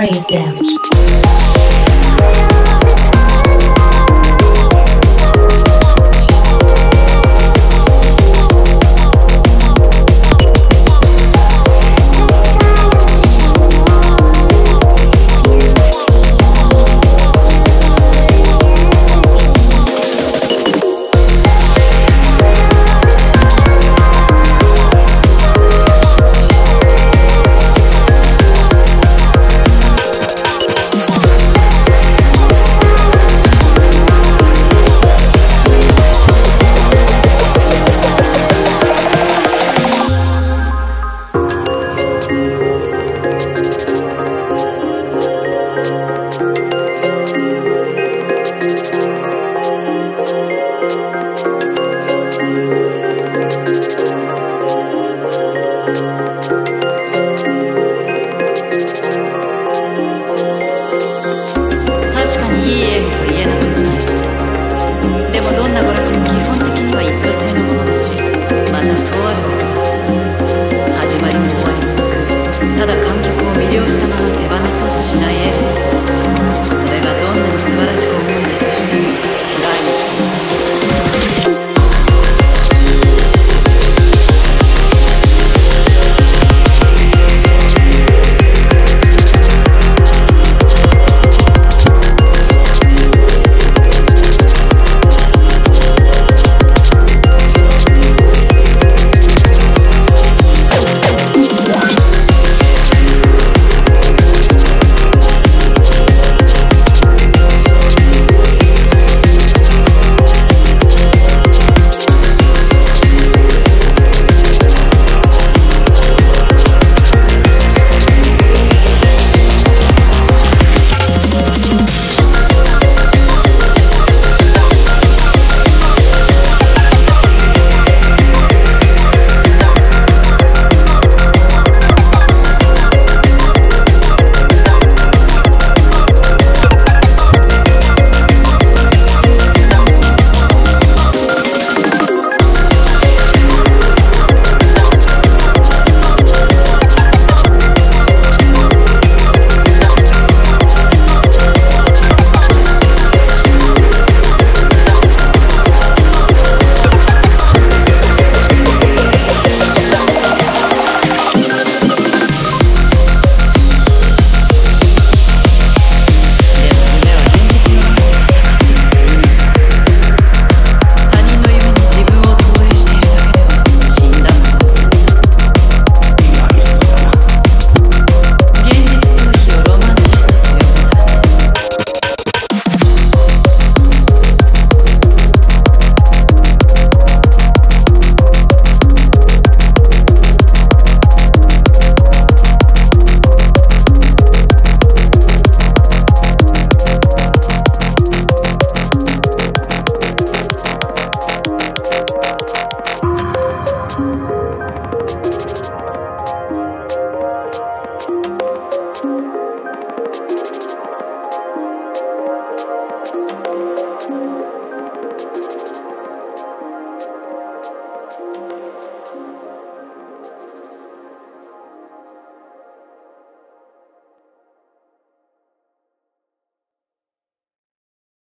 brain damage.